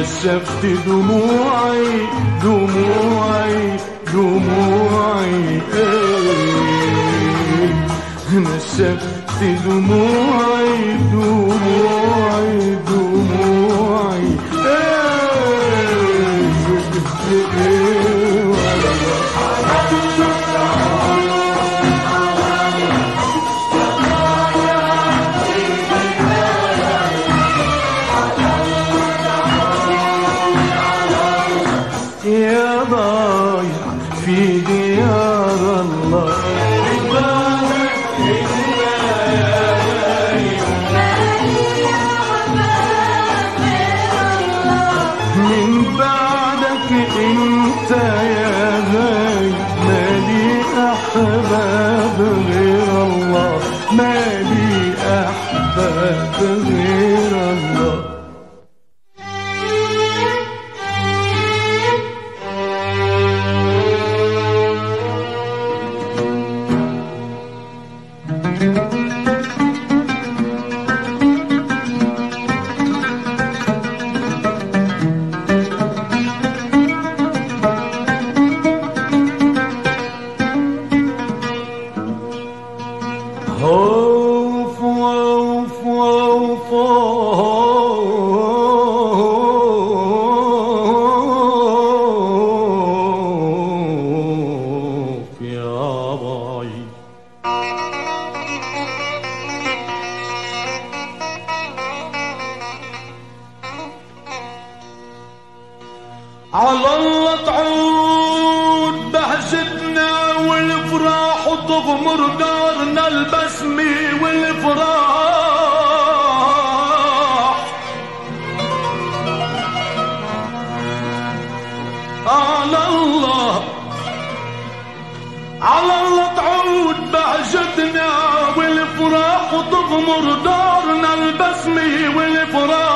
نشفت دموعي دموعي دموعي. إيه دموعي دموعي دموعي على الله تعود بهجتنا والفراح وتغمر دارنا البسمة والفراح على الله على الله تعود بهجتنا والفراح وتغمر دارنا البسمة والفراح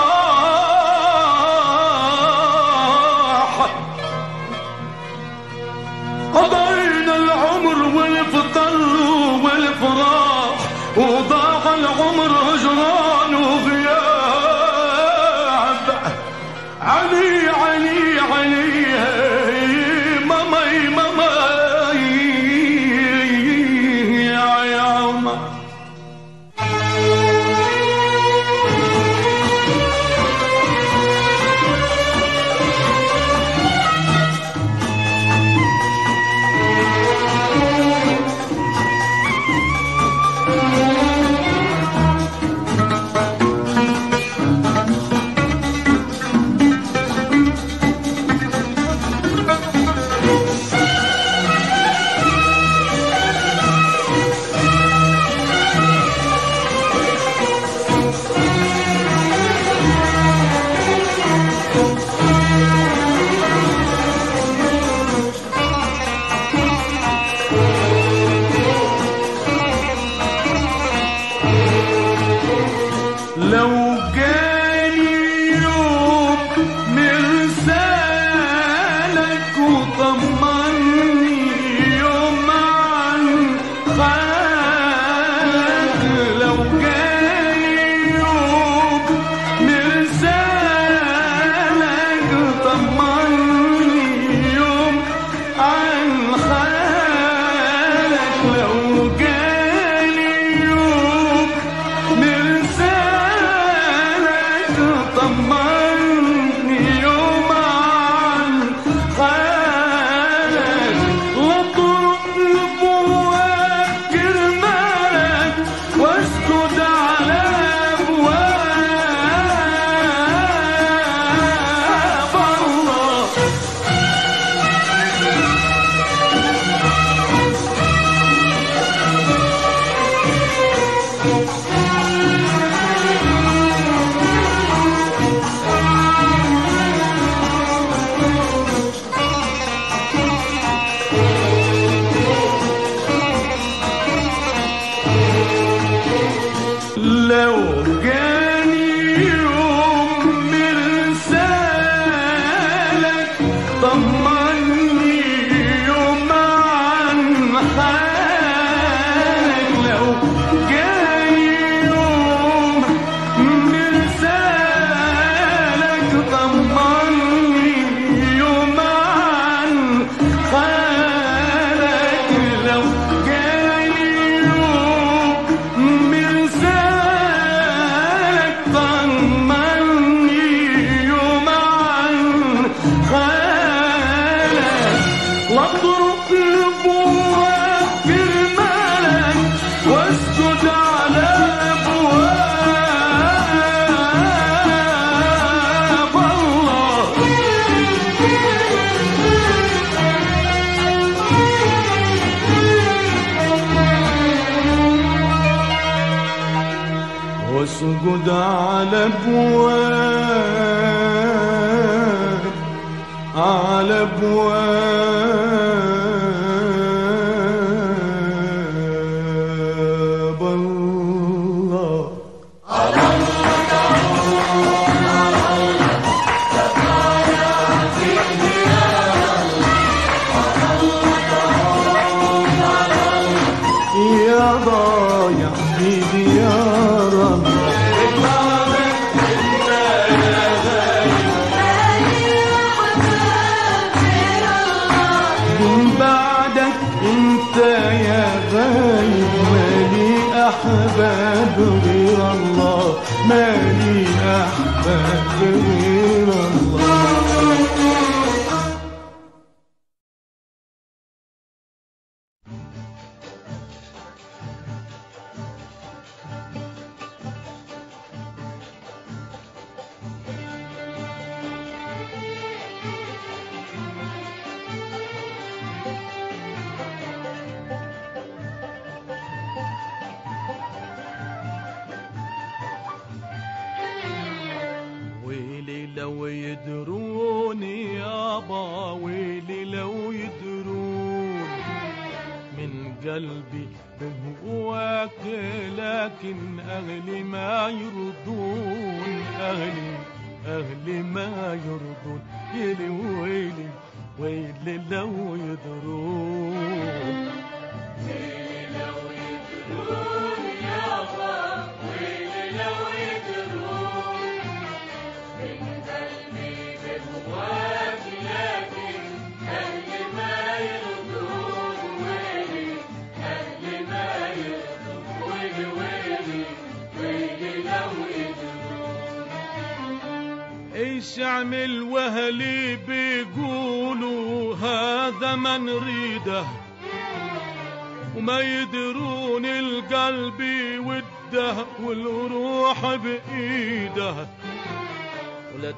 لو يدرون يابا ويلي لو يدرون من قلبي بهواك لكن أهلي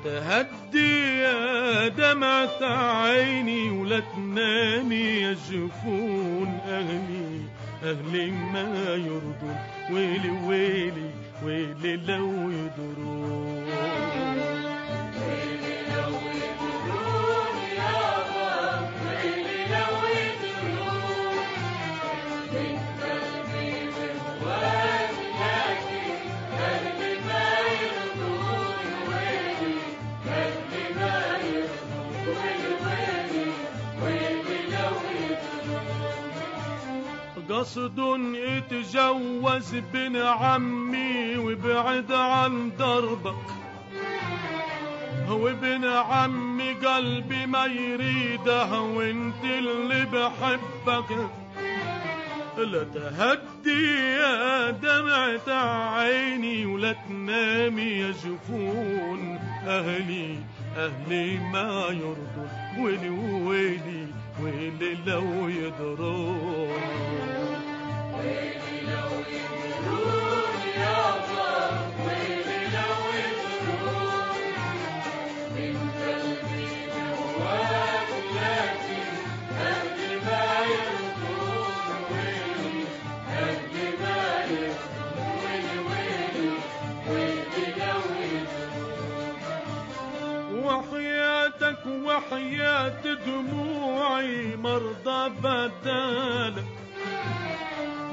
تهدي يا دمعة عيني ولا تنامي يا جفون أهلي أهلي ما يرضون قصد يتجوز بن عمي وابعد عن دربك. هو ابن عمي قلبي ما يريده وانت اللي بحبك. لا تهدي يا دمعة عيني ولا تنامي يا جفون. أهلي أهلي ما يرضون ويلي ويلي ويلي لو يدرون وحياتك وحياة دموعي مرضى بدالك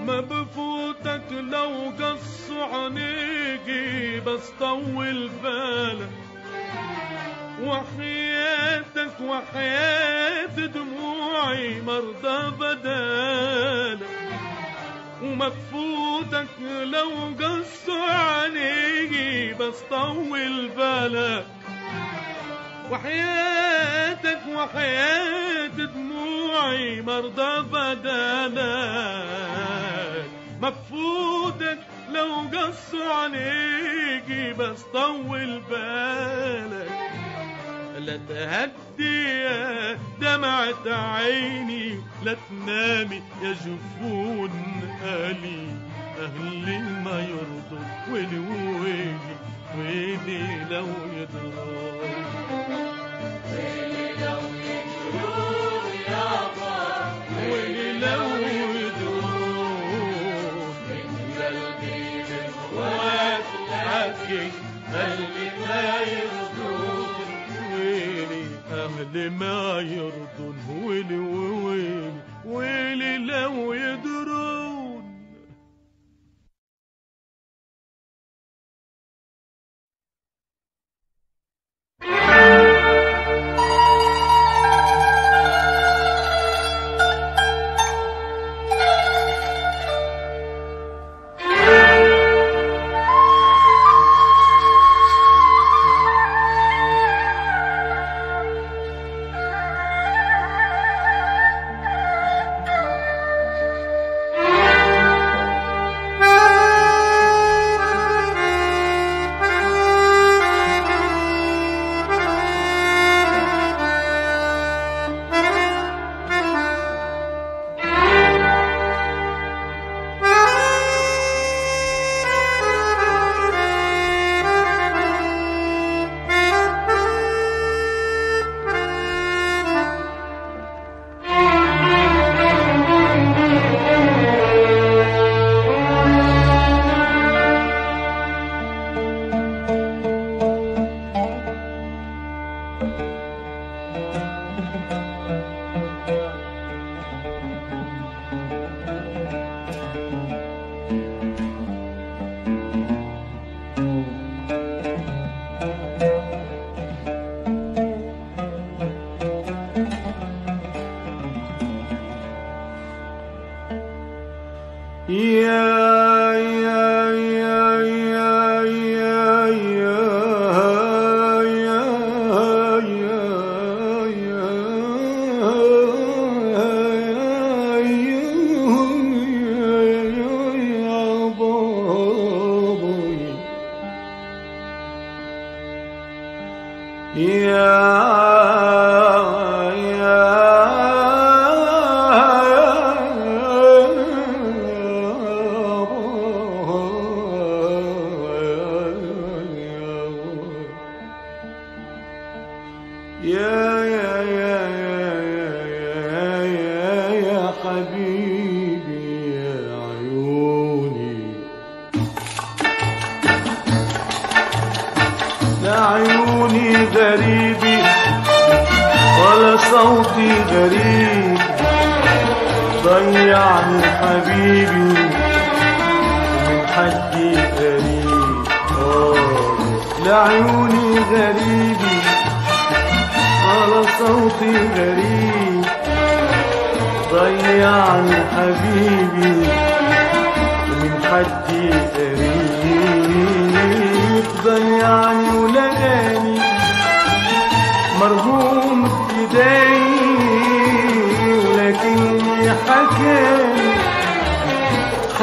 ما بفوتك لو قصوا عنيقي بس طول بالك وحياتك وحياة دموعي مرضى بدالك وما تفوتك لو قصوا عنيقي بس طول بالك وحياتك وحياة دموعي مرضى بدالك مفقودك لو قصوا عليكي بس طول بالك. لا تهدي يا دمعة عيني لا تنامي يا جفون أهلي أهلي ما يرضوا ويلي ويلي ويلي لو يدرون ويلي لو يدرون واتحكي أهلي ما يرضون ويلي أهلي ما يرضون ويلي ويلي ويلي لو يدرون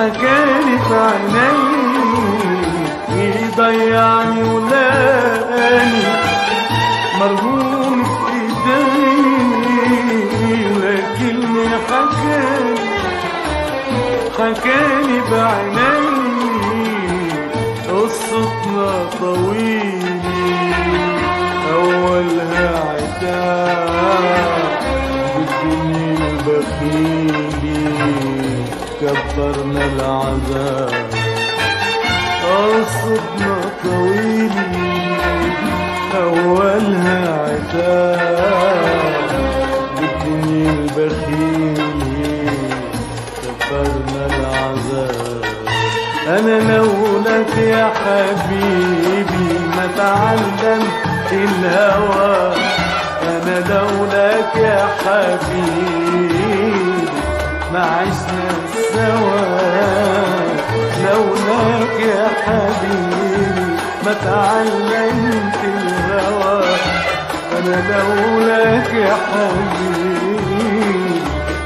حكاني في عيني ضيعني ولقاني مرهوم في ايدي لكني حكاني حكاني بعيني قصتنا طويل أولها عتاب بالدنيا البخيل كبرنا العذاب. قصتنا طويل أولها عتاب. بالدنيا البخيل كفرنا العذاب. أنا لولاك يا حبيبي ما تعلمت الهوى. أنا لولاك يا حبيبي ما عشنا سوا لولاك يا حبيبي ما تعلمت الهوى. أنا لولاك يا حبيبي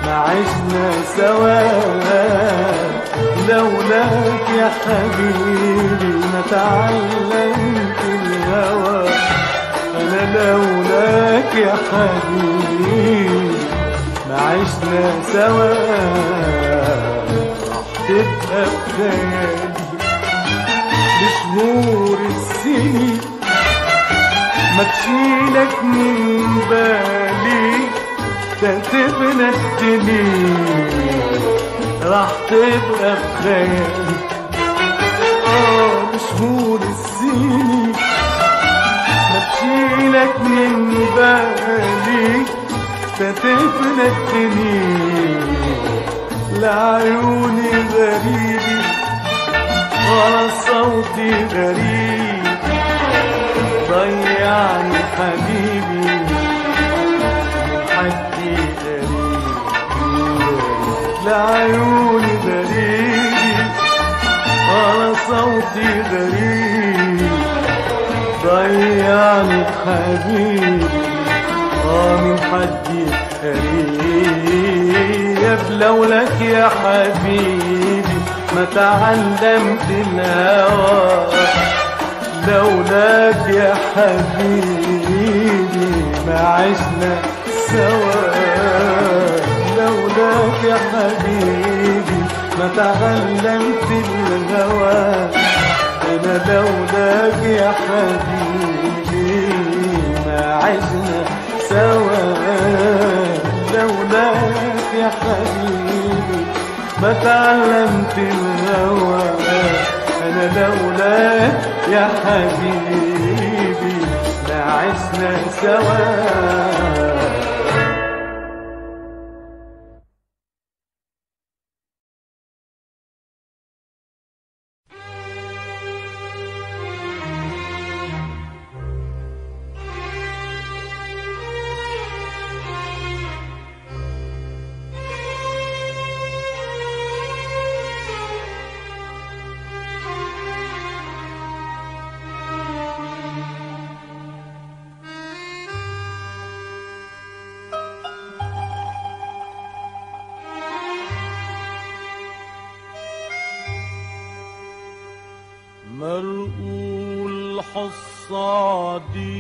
ما عشنا سوا. لولاك يا حبيبي ما تعلمت الهوى. أنا لولاك يا حبيبي ما عشنا سوا. تبقى بخيالي بشهور السنين ما تشيلك من بالي تتبنى الدنيا راح تبقى بخيالي آه بشهور السنين ما تشيلك من بالي تتبنى الدنيا لعيوني غريبي ولا صوتي غريب. ضيعني حبيبي حدي غريب. لعيوني غريب ولا صوتي غريب. ضيعني حبيبي آه من حدي قريب لولاك يا حبيبي ما تعلمت الهوى؟ لولاك يا حبيبي ما عشنا سوا. لولاك يا حبيبي ما تعلمت الهوى؟ أنا لولاك يا حبيبي ما عشنا سوا. لولاك يا حبيبي ما تعلمت الهوى. أنا لولاك يا حبيبي ما عشنا سوا. حصادين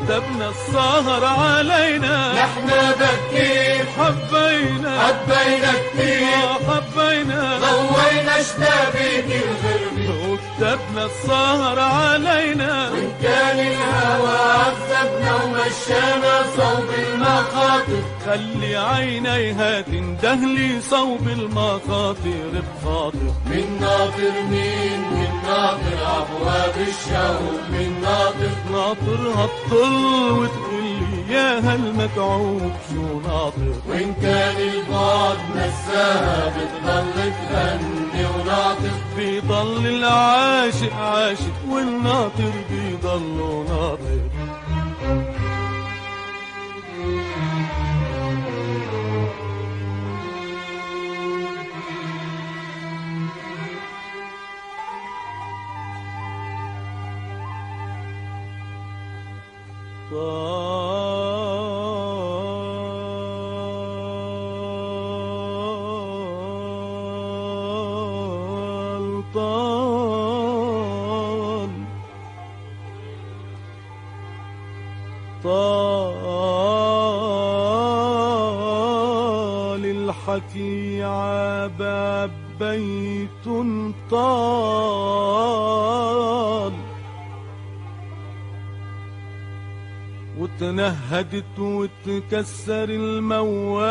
وكتبنا السهر علينا. نحنا بكير حبينا. حبينا كتير حبينا ضوينا شبابيك الغربة وكتبنا السهر علينا. وإن كان الهوى عذبنا ومشانا صوب المخاطر. خلي عينيها تندهلي صوب المخاطر بخاطر. من ناطر مين؟ من ناطر أبواب الشوق. من ناطر ناطر هالطل وتقلي يا هالمتعوب شو ناطر؟ وإن كان البعد نساها بتضل تغني وناطر. بيضل العاشق عاشق والناطر بيضل ناطر. طال وتنهدت وتكسر الموال.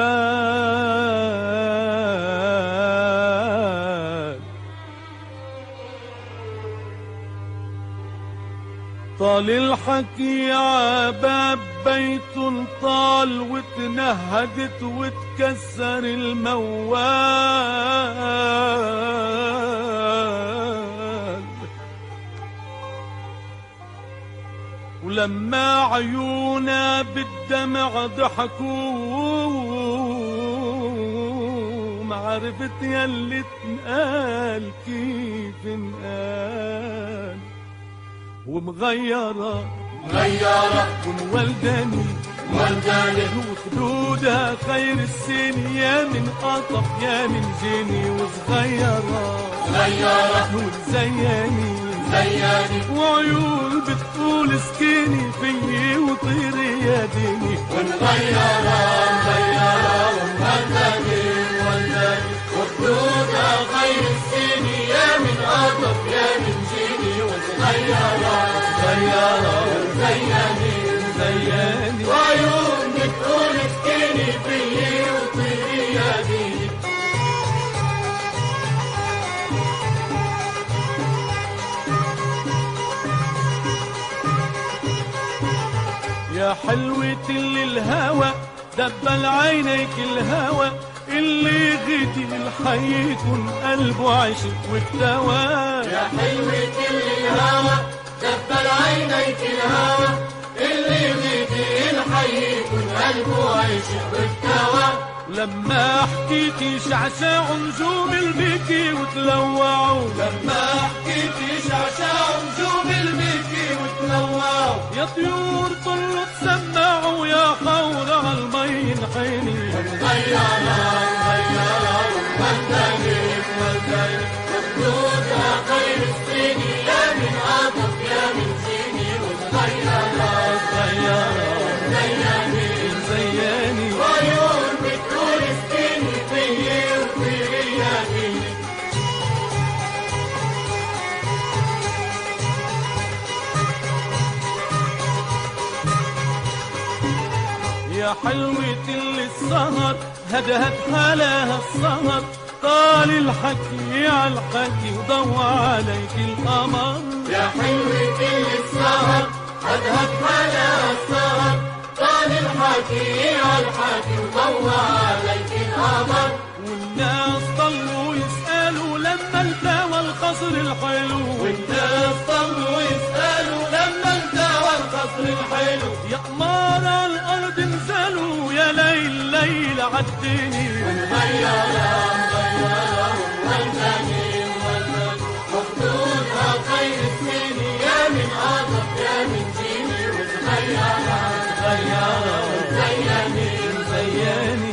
طال الحكي عباب بيت طال وتنهدت وتكسر الموال. ولما عيونا بالدمع ضحكوا ما عرفت يلي تنقال كيف انقال. ومغيرة غيرة ومولداني ولداني وخدودها خير السن يا من قطف يا من جني وصغيرة. غيرة وتزيني. وعيون بتقول سكيني فيي وطيري يا ديني ونغيرة غيرة ومولداني ولداني وخدودها خير السن يا من قطف يا من جيني. وصغيرة غيرة زياني زياني وعيون يا حلوة اللي الهوى دبل عينيك الهوى اللي غدي الحي يكون قلبه عشق واكتوى يا حلوة الهوى دبل عينيك الهوى اللي غيتي الحي يكون قلبه عايشق بالتوى لما حكيتي شعشاع نجوم البكي وتلوعوا. لما حكيت شعشع نجوم البكي وتلوعوا. يا طيور حلوة اللي السهر هدهد حلاها السهر. طال الحكي على الحكي وضوى عليك القمر يا حلوة كل السهر هدهد حلا السهر. طال الحكي على الحكي وضوى عليك القمر والناس ضلوا يسألوا لما التوى القصر الحلو. والناس ضلوا يسألوا القصر الحلو. يا قمار الأرض نزلوا يا ليل ليل عالدنيا غيرها غيرها والجميل والمجد مخدودها خير السنين يا من يا من جيني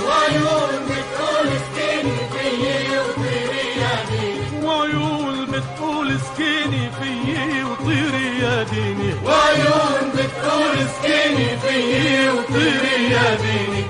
وعيون بتقول اسكني فيي وطيري يا ديني وعيون بتقول سكيني فيي وطيري يا ديني وعيون اسكني فيي وطيري يا ديني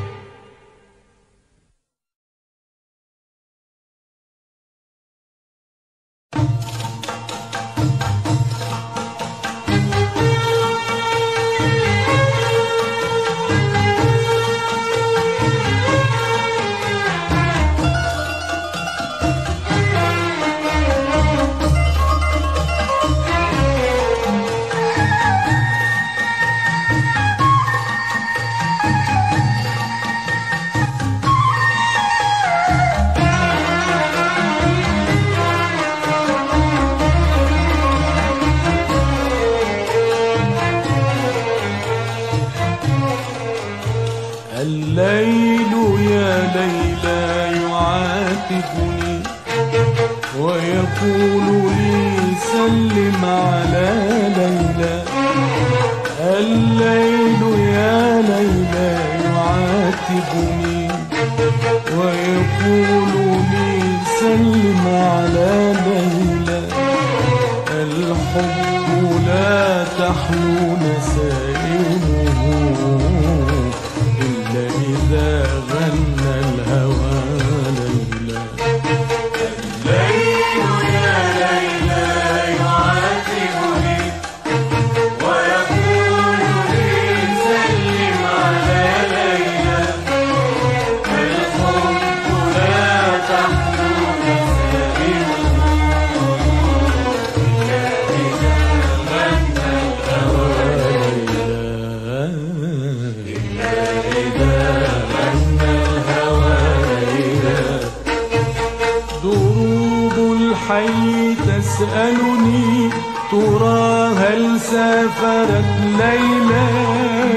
دروب الحي تسألني ترى هل سافرت ليلى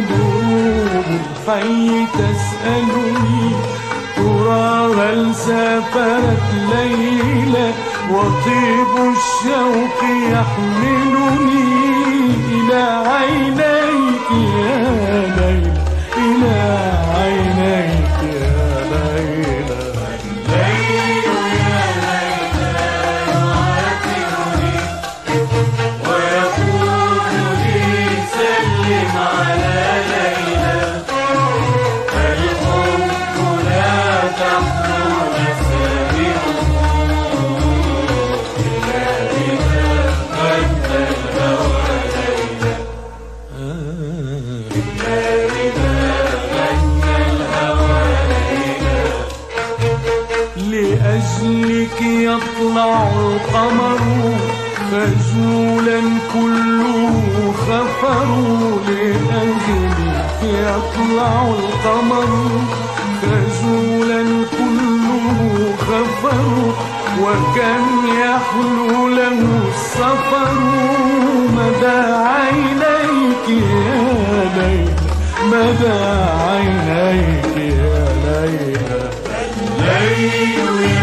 دروب الحي تسألني ترى هل سافرت ليلى؟ وطيب الشوق يحملني إلى عينيك يا يطلع القمر خجولا كله خفر وكم يحلو له السفر مدى عينيك يا ليلى مدى عينيك يا ليلى. الليل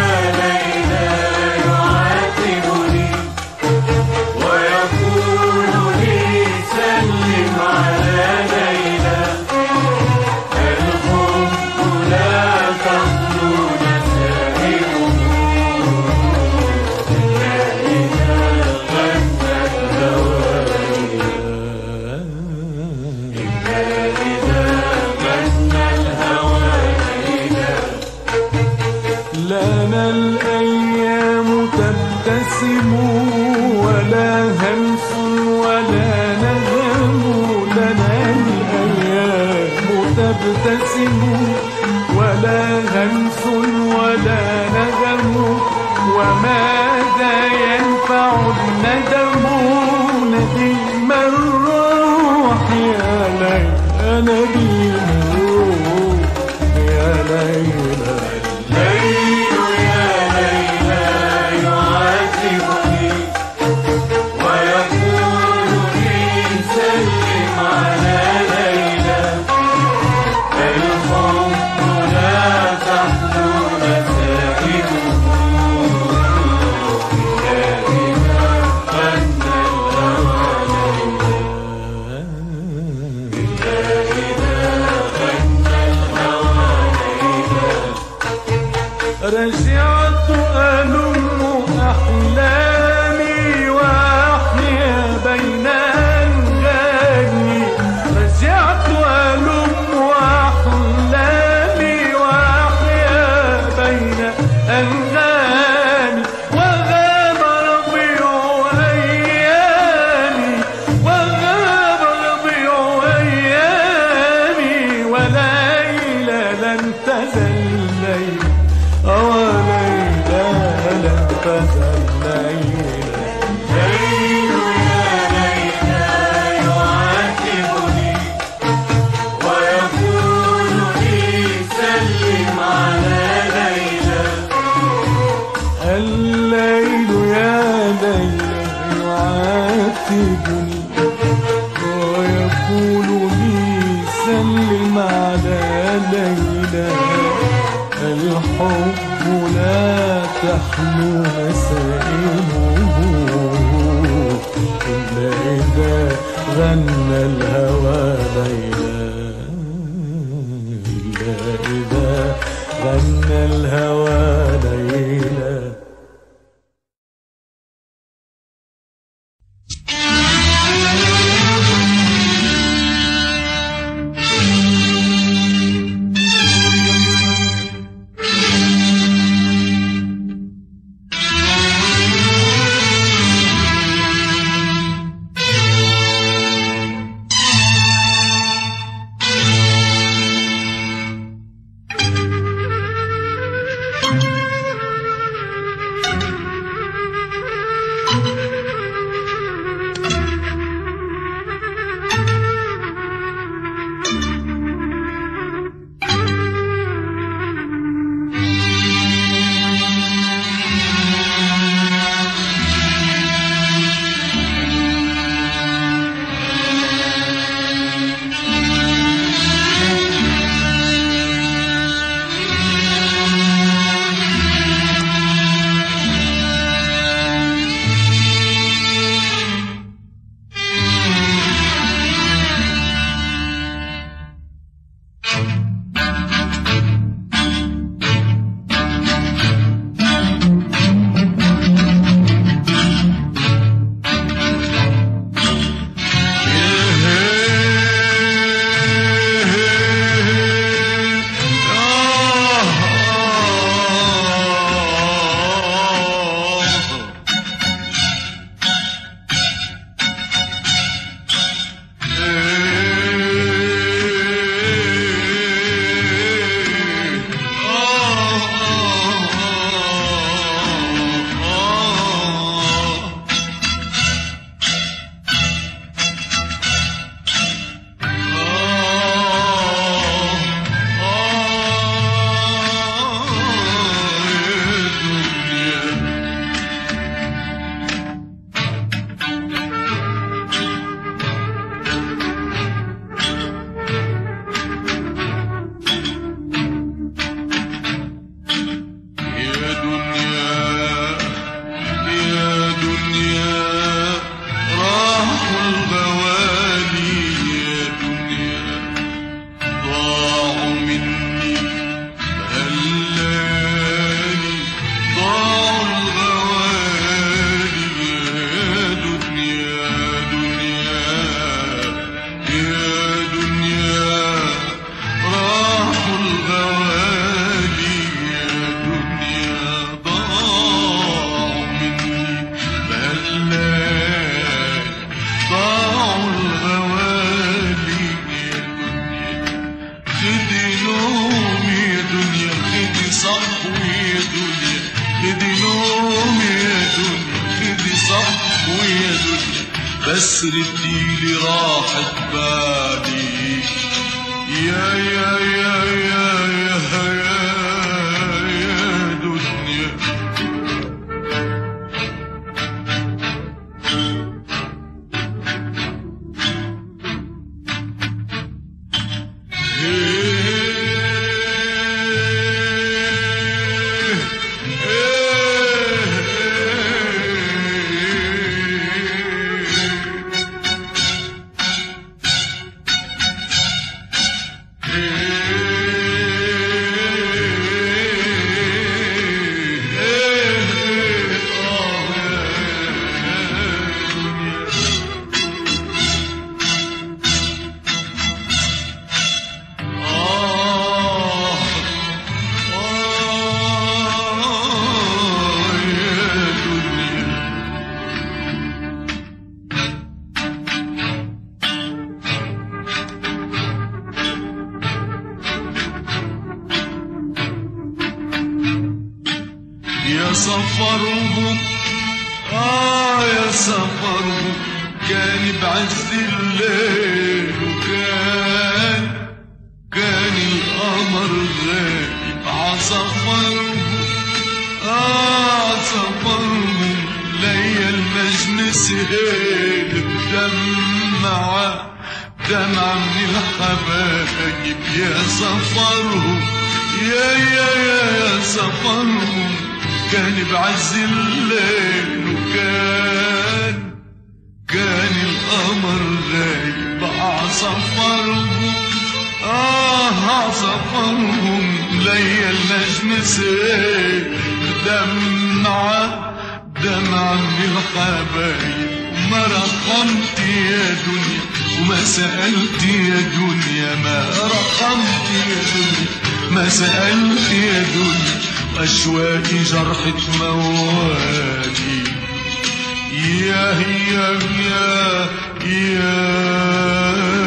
yüreğim أنا عمي الحبايب يا سفرهم يا يا يا يا سفرهم كان بعز الليل وكان كان القمر غايب عصفرهم آه عصفرهم ليل نجم سيل دمعة دمع من الحبايب ما رحمت يا دنيا وما سألت يا دنيا ما رحمت يا دنيا ما سألت يا دنيا أشواقي جرحت موالي. يا يا يا يا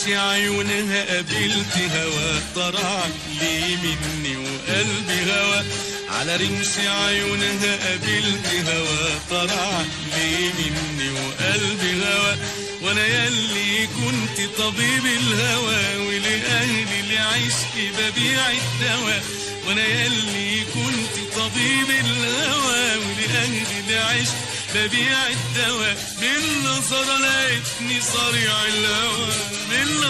رمش عيونها قابلت هوا طرع لي مني وقلبي هوا. على رمش عيونها قابلت هوا طرع لي مني وقلبي هوا. وأنا يلي كنت طبيب الهوى ولأهلي لعشقي ببيع الدواء وأنا يلي كنت طبيب الهوى ولأهلي لعشقي ببيع الدواء نظرة لقيتني صريع الهوى من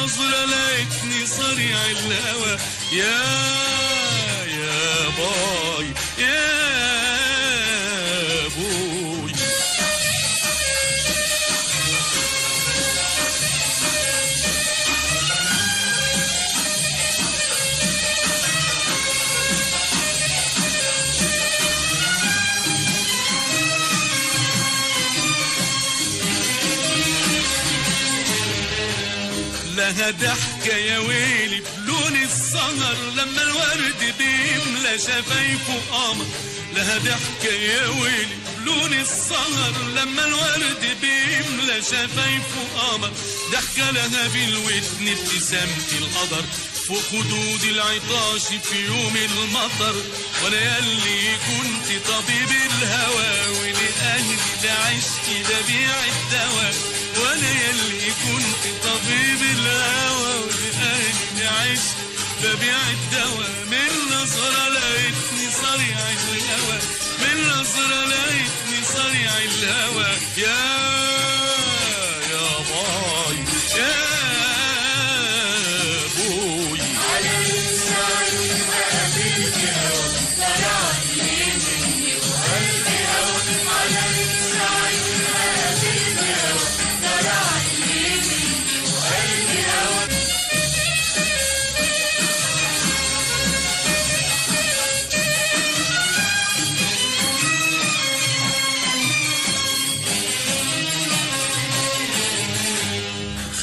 لقيتني صريع الهوى. يا يا باي. يا ضحكة يا ويلي بلون السهر لما الورد بيملى شفايفه قمر لها ضحكة يا ويلي بلون السهر لما الورد بيملى شفايفه قمر ضحكة لها بالودن ابتسامة القدر فوق خدود العطاش في يوم المطر. وأنا يلي كنت طبيب الهوى ولأهلي لعشقي ببيع الدواء. وأنا يلي كنت طبيب الهوى ولأهلي لعشقي ببيع الدواء من نظرة لقيتني صريع الهوى. من نظرة لقيتني صريع الهوى. يا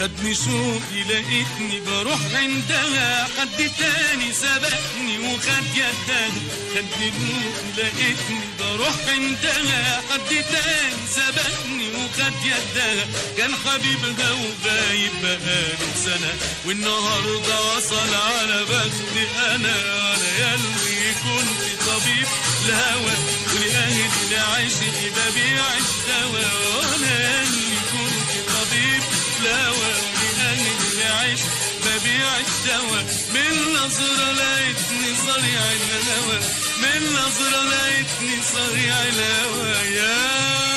خدني شوقي لقيتني بروح عندها. حد تاني سبقني وخد يدها. خدني شوقي لقيتني بروح عندها. حد تاني سبقني وخد يدها. كان حبيبها وغايب بقاله سنة. والنهاردة وصل على بختي أنا. أنا يلي كنت طبيب الهوى ولأهلي لعشقي ببيع الدواء. وأنا الهوى ولأهلي لعشق ببيع الدواء من نظرة لقيتني صريع الهوى من نظرة لقيتني صريع الهوى يا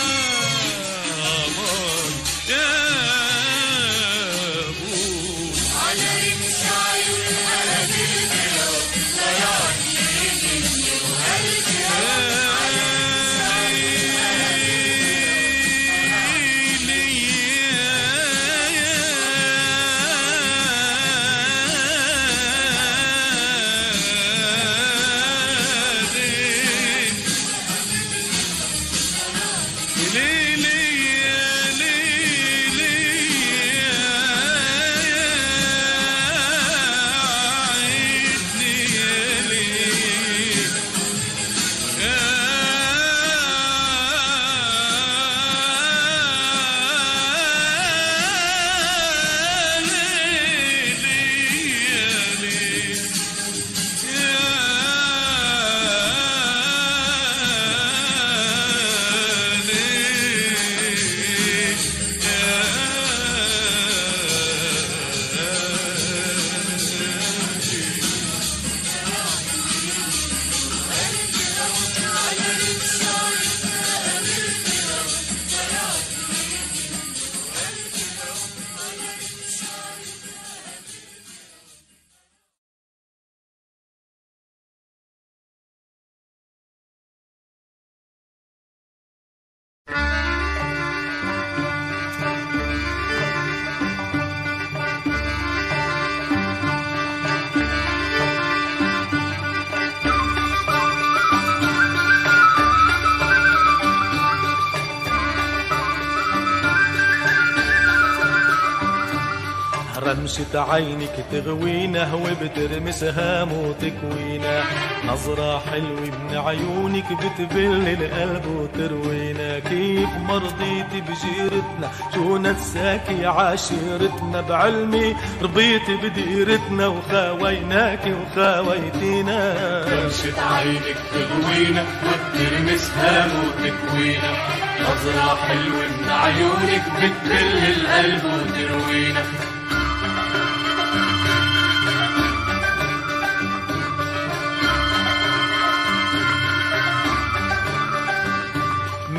رمشة عينك تغوينا وبترمس هام وتكوينا نظرة حلوة من عيونك بتبل القلب وتروينا. كيف مرضيت بجيرتنا؟ شو نساكي عاشرتنا بعلمي رضيت بديرتنا وخاويناك وخاويتينا. رمشة عينك تغوينا وبترمس هام وتكوينا نظرة حلوة من عيونك بتبل القلب وتروينا.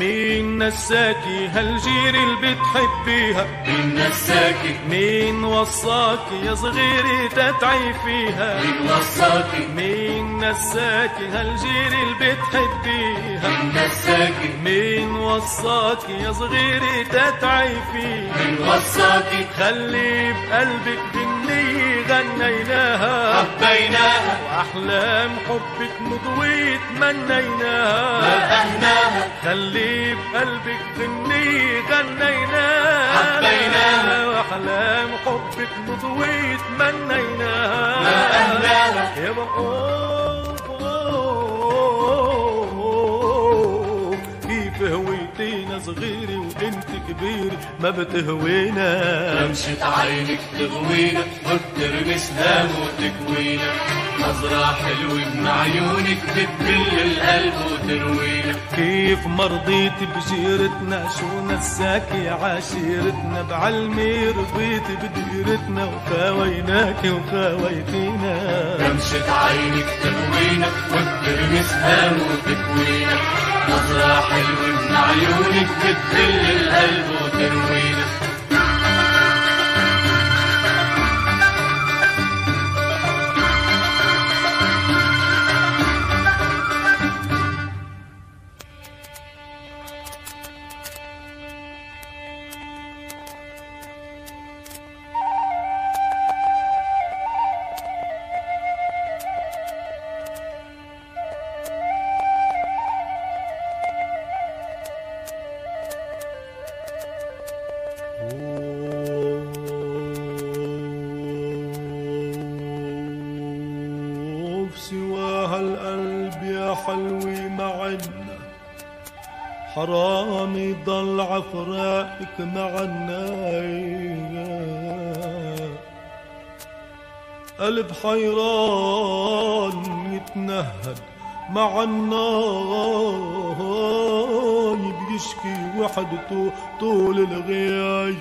مين نساكي؟ هالجير اللي بتحبيها من نساكي؟ مين وصاكي يا صغيري تتعي فيها؟ من وصاكي؟ مين نساكي؟ هالجير اللي بتحبيها من نساكي؟ مين وصاكي يا صغيري تتعي فيها. من وصاكي؟ خلي بقلبك غنيناها. حبيناها وأحلام حبك مضوي تمنيناها مدحناها خلي بقلبك غني غنيناها. حبيناها وأحلام حبك مضوي تمنيناها مدحناها يا بقول كيف هو هويتينا صغيري وانت كبيري ما بتهوينا. رمشة عينك تغوينا وبترمس هام وتكوينا. نظرة حلوة من عيونك بتبل القلب وتروينا. كيف مرضيت بجيرتنا؟ شو نساكي عاشيرتنا بعلمي رضيت بديرتنا وخاويناكي وخاويتينا رمشة عينك تغوينا وبترمس هام وتكوينا. نظرة حلوة من عيونك بتبل القلب وتروينا. عفراقك معنا قلب حيران يتنهد مع النار بيشكي وحدته طول الغياب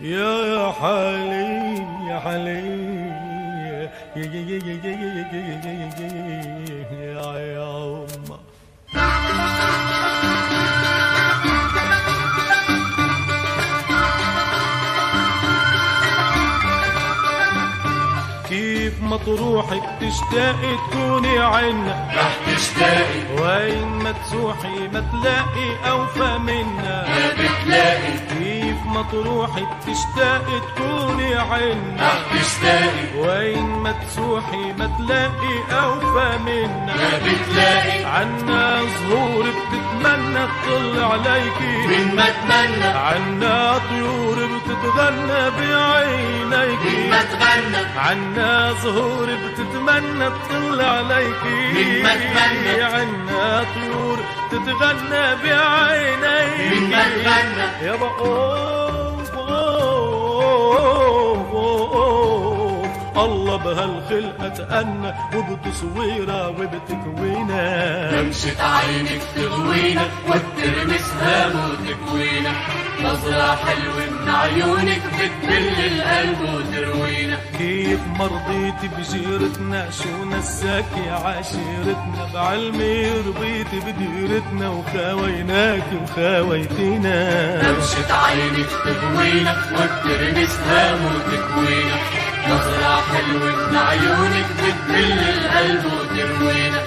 يا حالي يا حالي يا يا يا يا تروحي بتشتاقي تكوني عنا. رح تشتاقي وين ما تسوحي ما تلاقي أوفى منا. ما بتلاقي. تروحي بتشتاقي تكوني عنا تشتاقي وين ما تسوحي ما تلاقي أوفى منا. ما بتلاقي. عنا زهور بتتمنى تطل عليكي من ما تمنى. عنا طيور بتتغنى بعينيكي من ما تغنى عنا زهور بتتمنى تطل عليكي من ما تمنى. عنا طيور تتغنى بعينيك يا بقوف الله بهالخلقة تأنى وبتصويرة وبتكوينة تمشي عينك تغوينا وترمسها وتكوينا نظرة حلوة عيونك بتبل القلب وتروينا. كيف مرضيت بجيرتنا شو نساكي عاشيرتنا بعلمي رضيت بديرتنا وخاويناك وخاويتينا. رمشة عينك تغوينا وبترمس هام وتكوينا. نظرة حلوة من عيونك بتبل القلب وتروينا.